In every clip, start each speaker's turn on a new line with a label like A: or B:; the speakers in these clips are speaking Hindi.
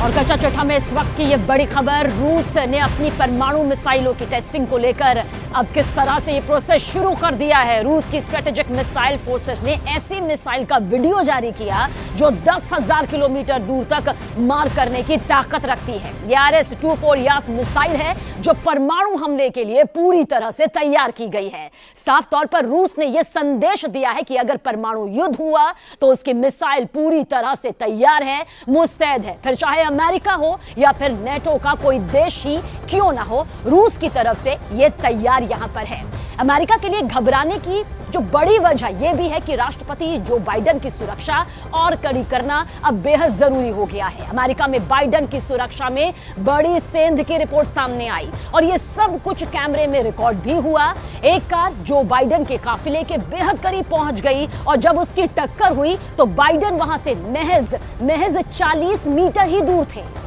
A: और कच्चा चिट्ठा में इस वक्त की ये बड़ी खबर, रूस ने अपनी परमाणु मिसाइलों की टेस्टिंग को लेकर अब किस तरह से ये प्रोसेस शुरू कर दिया है? रूस की स्ट्रेटेजिक मिसाइल फोर्सेस ने ऐसी मिसाइल का वीडियो जारी किया जो दस हज़ार किलोमीटर दूर तक मार करने की ताकत रखती है। ये R S two four Yars missile है जो परमाणु हमले के लिए पूरी तरह से तैयार की गई है। साफ़ तौर पर रूस ने यह संदेश दिया है कि अगर परमाणु युद्ध हुआ तो उसकी मिसाइल पूरी तरह से तैयार है, मुस्तैद है। फिर चाहे अमेरिका हो या फिर नेटो का कोई देश ही क्यों ना हो, रूस की तरफ़ से यह तैयार यहाँ पर है। अमेरिका के लिए घबराने की जो बड़ी वजह यह भी है कि राष्ट्रपति जो बाइडन की सुरक्षा और कड़ी करना अब बेहद ज़रूरी हो गया है। अमेरिका में बाइडन की सुरक्षा में बड़ी सेंध की रिपोर्ट सामने आई और यह सब कुछ कैमरे में रिकॉर्ड भी हुआ। एक कार जो बाइडन के काफिले के बेहद करीब पहुँच गई और जब उसकी टक्कर हुई तो बाइडन वहाँ से महज महज 40 मीटर ही दूर थे।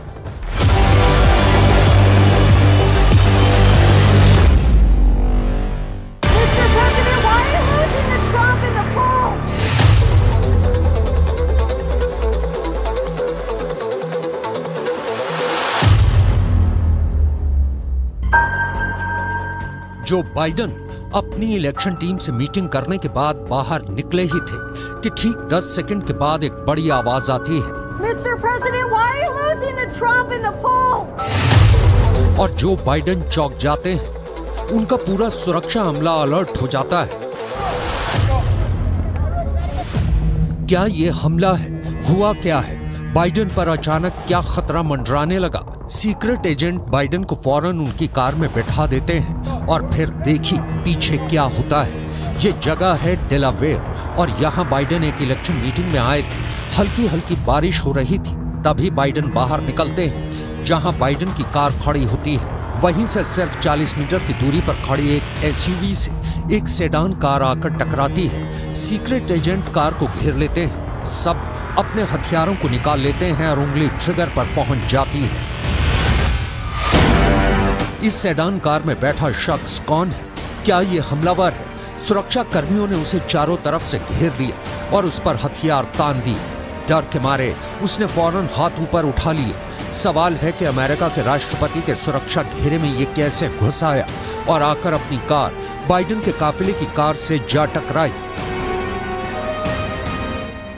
B: जो बाइडन अपनी इलेक्शन टीम से मीटिंग करने के बाद बाहर निकले ही थे कि ठीक 10 सेकंड के बाद एक बड़ी आवाज़ आती है।
C: Mr. President, why are you losing to Trump in the polls?
B: और जो बाइडन चौक जाते हैं उनका पूरा सुरक्षा हमला अलर्ट हो जाता है। क्या ये हमला है? हुआ क्या है? बाइडन पर अचानक क्या खतरा मंडराने लगा? सीक्रेट एजेंट बाइडन को फ़ौरन उनकी कार में बैठा देते हैं। और फिर देखी पीछे क्या होता है। ये जगह है डेलावेयर और यहाँ बाइडन एक इलेक्शन मीटिंग में आए थे। हल्की हल्की बारिश हो रही थी, तभी बाइडन बाहर निकलते हैं, जहाँ बाइडन की कार खड़ी होती है। वहीं से सिर्फ़ 40 मीटर की दूरी पर खड़ी एक एसयूवी से एक सेडान कार आकर टकराती है। सीक्रेट एजेंट कार को घेर लेते हैं। सब अपने हथियारों को निकाल लेते हैं और उंगली ट्रिगर पर पहुँच जाती है। इस सेडान कार में बैठा शख्स कौन है? क्या ये हमलावर है? सुरक्षा कर्मियों ने उसे चारों तरफ़ से घेर लिया और उस पर हथियार तान दिए। डर के मारे उसने फ़ौरन हाथ ऊपर उठा लिए। सवाल है कि अमेरिका के राष्ट्रपति के सुरक्षा घेरे में ये कैसे घुस आया और आकर अपनी कार, बाइडन के काफिले की कार से जा टकराई।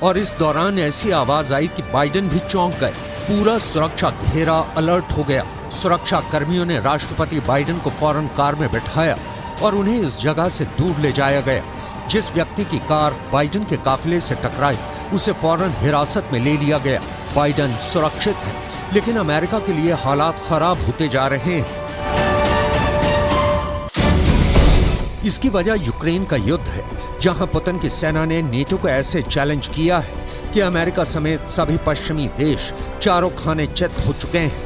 B: और इस दौरान ऐसी आवाज़ आई कि बाइडन भी चौंक गए। पूरा सुरक्षा घेरा अलर्ट हो गया। सुरक्षा कर्मियों ने राष्ट्रपति बाइडन को फ़ौरन कार में बैठाया और उन्हें इस जगह से दूर ले जाया गया। जिस व्यक्ति की कार बाइडन के काफिले से टकराई, उसे फ़ौरन हिरासत में ले लिया गया। बाइडन सुरक्षित है, लेकिन अमेरिका के लिए हालात खराब होते जा रहे हैं। इसकी वजह यूक्रेन का युद्ध है, जहाँ पुतिन की सेना ने नेटो को ऐसे चैलेंज किया है कि अमेरिका समेत सभी पश्चिमी देश चारों खाने चित हो चुके हैं।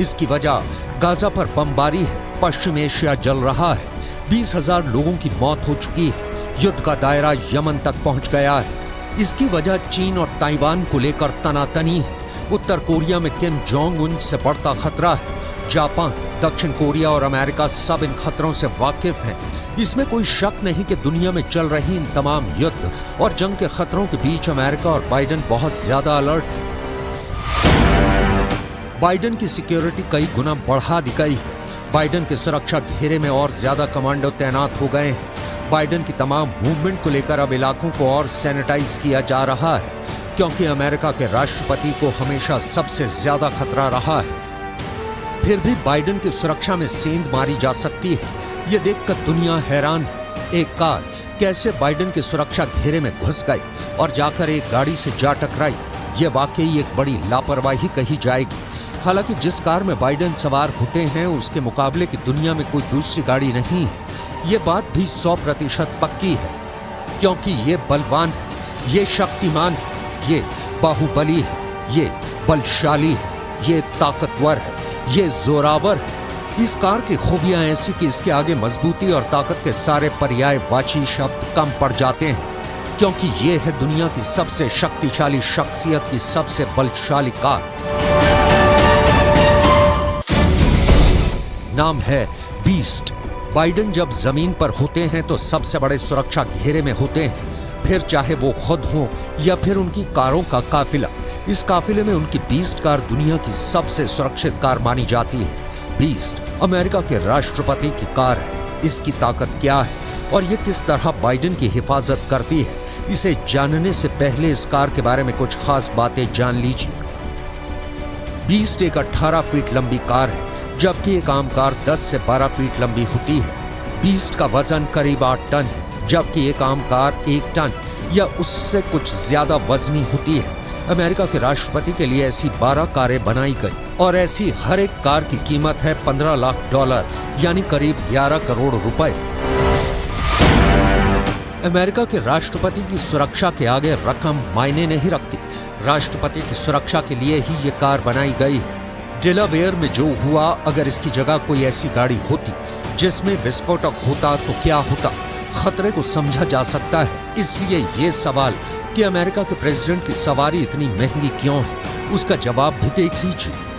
B: इसकी वजह गाजा पर बमबारी है, पश्चिम एशिया जल रहा है। बीस हज़ार लोगों की मौत हो चुकी है। युद्ध का दायरा यमन तक पहुँच गया है। इसकी वजह चीन और ताइवान को लेकर तनातनी है। उत्तर कोरिया में किम जोंग उन से बढ़ता खतरा है। जापान, दक्षिण कोरिया और अमेरिका सब इन खतरों से वाकिफ हैं। इसमें कोई शक नहीं कि दुनिया में चल रही इन तमाम युद्ध और जंग के खतरों के बीच अमेरिका और बाइडन बहुत ज़्यादा अलर्ट है। बाइडन की सिक्योरिटी कई गुना बढ़ा दी गई है। बाइडन के सुरक्षा घेरे में और ज़्यादा कमांडो तैनात हो गए हैं। बाइडन की तमाम मूवमेंट को लेकर अब इलाकों को और सैनिटाइज किया जा रहा है, क्योंकि अमेरिका के राष्ट्रपति को हमेशा सबसे ज़्यादा खतरा रहा है। फिर भी बाइडन की सुरक्षा में सेंध मारी जा सकती है। ये देखकर दुनिया हैरान है। एक कार कैसे बाइडन की सुरक्षा घेरे में घुस गई और जाकर एक गाड़ी से जा टकराई, ये वाकई एक बड़ी लापरवाही कही जाएगी। हालाँकि जिस कार में बाइडन सवार होते हैं, उसके मुकाबले की दुनिया में कोई दूसरी गाड़ी नहीं है। ये बात भी सौ प्रतिशत पक्की है, क्योंकि ये बलवान है, ये शक्तिमान है, ये बाहुबली है, ये बलशाली है, ये ताकतवर है, ये जोरावर है। इस कार की खूबियाँ ऐसी कि इसके आगे मजबूती और ताकत के सारे पर्यायवाची शब्द कम पड़ जाते हैं, क्योंकि ये है दुनिया की सबसे शक्तिशाली शख्सियत की सबसे बलशाली कार। नाम है बीस्ट। बाइडन जब ज़मीन पर होते हैं तो सबसे बड़े सुरक्षा घेरे में होते हैं। फिर चाहे वो खुद हो या फिर उनकी कारों का काफिला, इस काफिले में उनकी बीस्ट कार दुनिया की सबसे सुरक्षित कार मानी जाती है। बीस्ट अमेरिका के राष्ट्रपति की कार है। इसकी ताकत क्या है और ये किस तरह बाइडेन की हिफाजत करती है? इसे जानने से पहले इस कार के बारे में कुछ खास बातें जान लीजिए। बीस्ट एक 18 फीट लंबी कार है। जबकि एक आम कार 10 से 12 फीट लंबी होती है। बीस्ट का वज़न करीब 8 टन है, जबकि एक आम कार एक टन या उससे कुछ ज़्यादा वजनी होती है। अमेरिका के राष्ट्रपति के लिए ऐसी 12 कारें बनाई गई और ऐसी हर एक कार की कीमत है 15 लाख डॉलर, यानी करीब 11 करोड़ रुपए। अमेरिका के राष्ट्रपति की सुरक्षा के आगे रकम मायने नहीं रखती। राष्ट्रपति की सुरक्षा के लिए ही ये कार बनाई गई है। डेलावेयर में जो हुआ, अगर इसकी जगह कोई ऐसी गाड़ी होती, जिसमें विस्फोटक होता तो क्या होता? खतरे को समझा जा सकता है। इसलिए ये सवाल कि अमेरिका के प्रेसिडेंट की सवारी इतनी महँगी क्यों है? उसका जवाब भी देख लीजिए।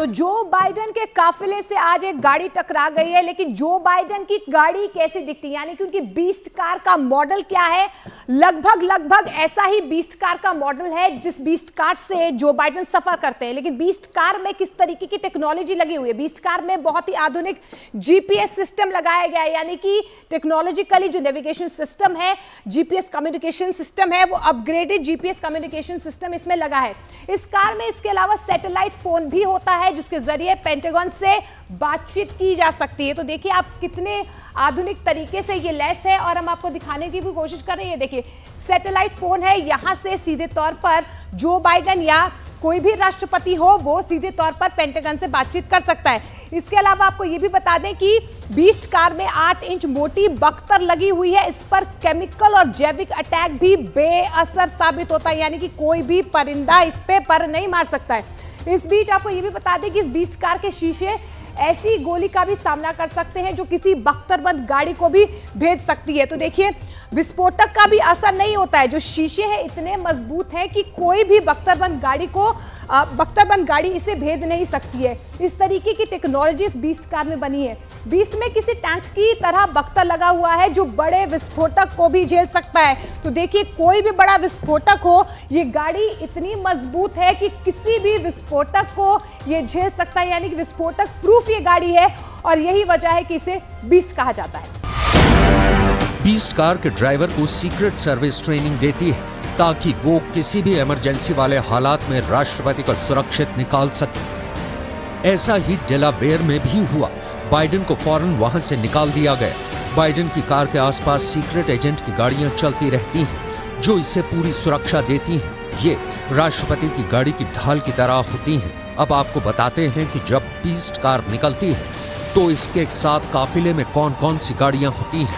D: तो जो बाइडन के काफिले से आज एक गाड़ी टकरा गई है, लेकिन जो बाइडन की गाड़ी कैसी दिखती है? यानी कि उनकी बीस्ट कार का मॉडल क्या है? लगभग लगभग ऐसा ही बीस्ट कार का मॉडल है जिस बीस्ट कार से जो बाइडन सफ़र करते हैं। लेकिन बीस्ट कार में किस तरीके की टेक्नोलॉजी लगी हुई है? बीस्ट कार में बहुत ही आधुनिक जीपीएस सिस्टम लगाया गया है। यानी कि टेक्नोलॉजिकली जो नेविगेशन सिस्टम है जीपीएस कम्युनिकेशन सिस्टम है, वो अपग्रेडेड जीपीएस कम्युनिकेशन सिस्टम इसमें लगा है। इस कार में इसके अलावा सैटेलाइट फ़ोन भी होता है जिसके ज़रिए पेंटागन से बातचीत की जा सकती है। तो देखिए, आप कितने आधुनिक तरीके से ये लेस है और हम आपको दिखाने की भी कोशिश कर रहे हैं। देखिए सैटेलाइट फ़ोन है, यहाँ से सीधे तौर पर जो बाइडन या कोई भी राष्ट्रपति हो, वो सीधे तौर पर पेंटागन से बातचीत कर सकता है। इसके अलावा आपको ये भी बता दें कि बीस्ट कार में आठ इंच मोटी बख्तर लगी हुई है। इस पर केमिकल और जैविक अटैक भी बेअसर साबित होता है, यानी कि कोई भी परिंदा इस पे पर नहीं मार सकता है। इस बीच आपको ये भी बता दें कि इस बीच कार के शीशे ऐसी गोली का भी सामना कर सकते हैं जो किसी बख्तरबंद गाड़ी को भी भेज सकती है। तो देखिए, विस्फोटक का भी असर नहीं होता है। जो शीशे हैं, इतने मज़बूत हैं कि कोई भी बख्तरबंद गाड़ी को बख्तरबंद गाड़ी इसे भेद नहीं सकती है। इस तरीके की टेक्नोलॉजी इस बीस्ट कार में बनी है। बीस्ट में किसी टैंक की तरह बख्तर लगा हुआ है जो बड़े विस्फोटक को भी झेल सकता है। तो देखिए, कोई भी बड़ा विस्फोटक हो, ये गाड़ी इतनी मज़बूत है कि किसी भी विस्फोटक को ये झेल सकता है। यानी कि विस्फोटक प्रूफ ये गाड़ी है और यही वजह है कि इसे बीस्ट कहा जाता है।
B: बीस्ट कार के ड्राइवर को सीक्रेट सर्विस ट्रेनिंग देती है। ताकि वो किसी भी इमरजेंसी वाले हालात में राष्ट्रपति को सुरक्षित निकाल सके। ऐसा ही डेलावेयर में भी हुआ। बाइडेन को फ़ौरन वहाँ से निकाल दिया गया। बाइडेन की कार के आसपास सीक्रेट एजेंट की गाड़ियाँ चलती रहती हैं, जो इसे पूरी सुरक्षा देती हैं। ये राष्ट्रपति की गाड़ी की ढाल की तरह होती हैं। अब आपको बताते हैं कि जब पीस्ट कार निकलती है तो इसके साथ काफिले में कौन कौन सी गाड़ियाँ होती हैं।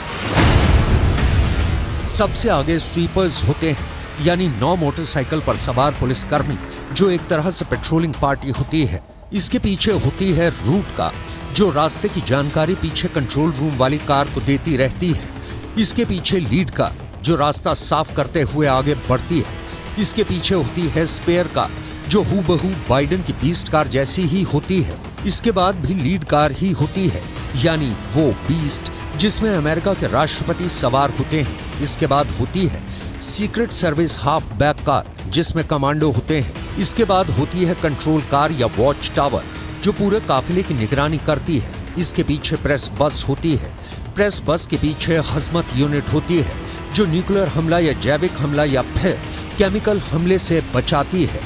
B: सबसे आगे स्वीपर्स होते हैं। यानी नौ मोटरसाइकिल पर सवार पुलिसकर्मी, जो एक तरह से पेट्रोलिंग पार्टी होती है। इसके पीछे होती है रूट का जो रास्ते की जानकारी पीछे कंट्रोल रूम वाली कार को देती रहती है। इसके पीछे लीड का जो रास्ता साफ़ करते हुए आगे बढ़ती है। इसके पीछे होती है स्पेयर का जो हूबहू बाइडन की बीस्ट कार जैसी ही होती है। इसके बाद भी लीड कार ही होती है, यानी वो बीस्ट जिसमें अमेरिका के राष्ट्रपति सवार होते हैं। इसके बाद होती है secret service half back car जिसमें कमांडो होते हैं। इसके बाद होती है कंट्रोल कार या वॉच टावर जो पूरे काफिले की निगरानी करती है। इसके पीछे प्रेस बस होती है। प्रेस बस के पीछे हजमत यूनिट होती है, जो न्यूक्लियर हमला या जैविक हमला या फिर केमिकल हमले से बचाती है।